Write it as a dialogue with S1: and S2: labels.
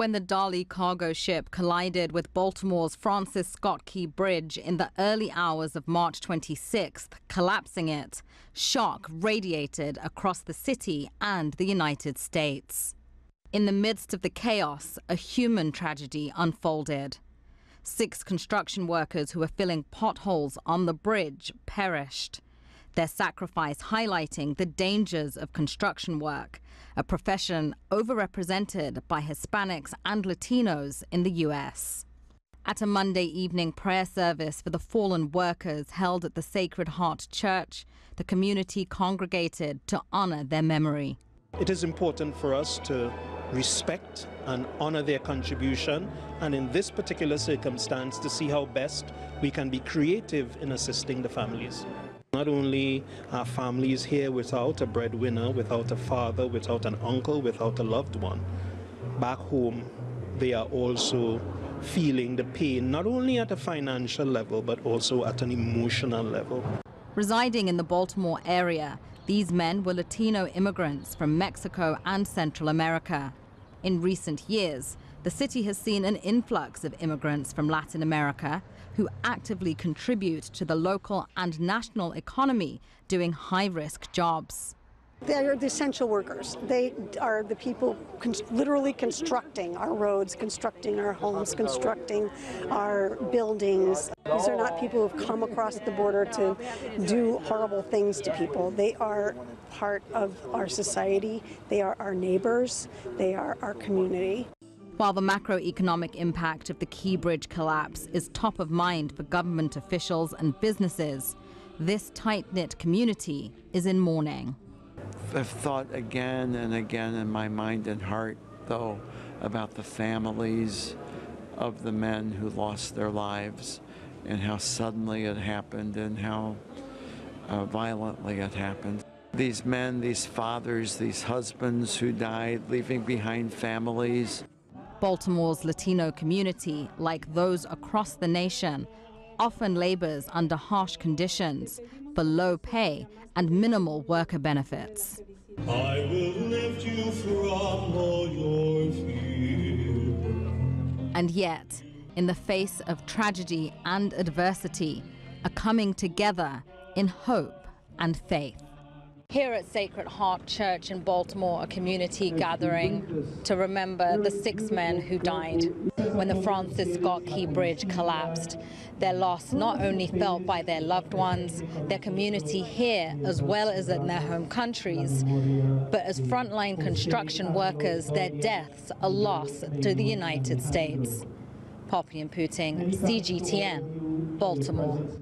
S1: when the Dali cargo ship collided with Baltimore's Francis Scott Key Bridge in the early hours of March 26th, collapsing it. Shock radiated across the city and the United States. In the midst of the chaos, a human tragedy unfolded. Six construction workers who were filling potholes on the bridge perished their sacrifice highlighting the dangers of construction work, a profession overrepresented by Hispanics and Latinos in the U.S. At a Monday evening prayer service for the fallen workers held at the Sacred Heart Church, the community congregated to honor their memory.
S2: It is important for us to respect and honor their contribution, and in this particular circumstance, to see how best we can be creative in assisting the families. Not only are families here without a breadwinner, without a father, without an uncle, without a loved one, back home they are also feeling the pain, not only at a financial level, but also at an emotional level.
S1: Residing in the Baltimore area, these men were Latino immigrants from Mexico and Central America. In recent years, the city has seen an influx of immigrants from Latin America who actively contribute to the local and national economy doing high risk jobs.
S3: They are the essential workers. They are the people literally constructing our roads, constructing our homes, constructing our buildings. These are not people who've come across the border to do horrible things to people. They are part of our society. They are our neighbors. They are our community.
S1: While the macroeconomic impact of the Key Bridge collapse is top of mind for government officials and businesses, this tight knit community is in mourning.
S4: I've thought again and again in my mind and heart, though, about the families of the men who lost their lives and how suddenly it happened and how uh, violently it happened. These men, these fathers, these husbands who died, leaving behind families.
S1: Baltimore's Latino community, like those across the nation, often labors under harsh conditions for low pay and minimal worker benefits.
S5: I will lift you from all your fear.
S1: And yet, in the face of tragedy and adversity, a coming together in hope and faith. Here at Sacred Heart Church in Baltimore, a community gathering to remember the six men who died when the Francis Scott Key Bridge collapsed. Their loss not only felt by their loved ones, their community here, as well as in their home countries, but as frontline construction workers, their deaths a loss to the United States. Poppie Mphuthing, CGTN, Baltimore.